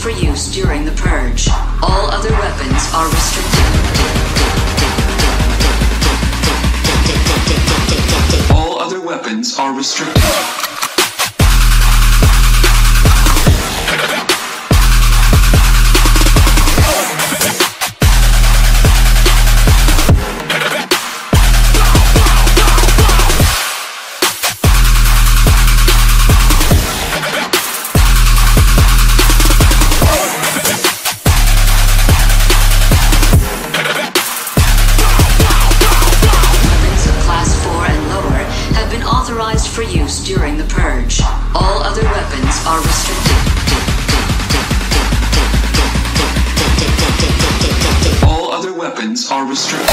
for use during the purge. All other weapons are restricted. All other weapons are restricted. All other weapons are restricted.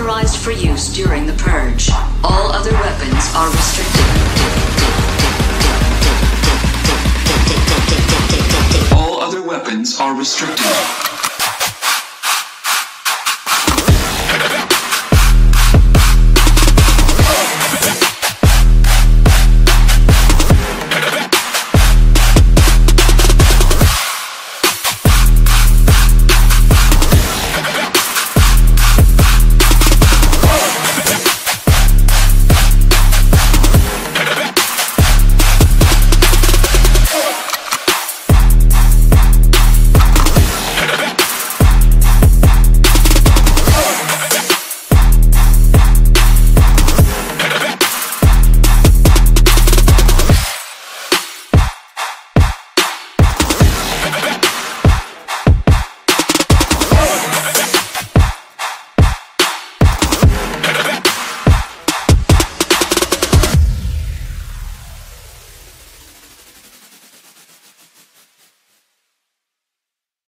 Authorized for use during the purge. All other weapons are restricted. All other weapons are restricted.